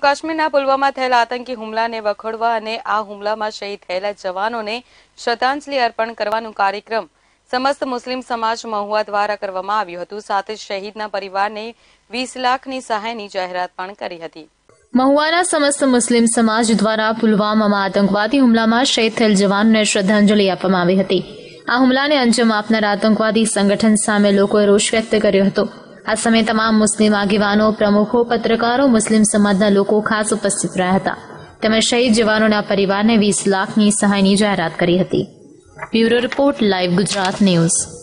કાશ્મીરના પુલવામા થયેલા આતંકી હુમલાને વખોડવા અને આ હુમલામાં શહીદ થયેલા જવાનોને શ્રદ્ધાંજલિ અર્પણ કરવાનું કાર્યક્રમ સમસ્ત મુસ્લિમ સમાજ મહુવા દ્વારા કરવામાં આવ્યું હતું. સાથે શહીદના પરિવારને વીસ લાખની સહાયની જાહેરાત પણ કરી હતી. મહુવાના સમસ્ત મુસ્લિમ સમાજ દ્વારા પુલવામામાં આતંકવાદી હુમલામાં શહીદ થયેલ જવાનોને શ્રદ્ધાંજલિ આપવામાં આવી હતી. આ હુમલાને અંજામ આપનાર આતંકવાદી સંગઠન સામે લોકોએ રોષ વ્યક્ત કર્યો હતો. આ સમયે તમામ મુસ્લિમ આગેવાનો, પ્રમુખો, પત્રકારો, મુસ્લિમ સમાજના લોકો ખાસ ઉપસ્થિત રહ્યા હતા. તેમણે શહીદ જવાનોના પરિવારને વીસ લાખની સહાયની જાહેરાત કરી હતી. Bureau report, live Gujarat news.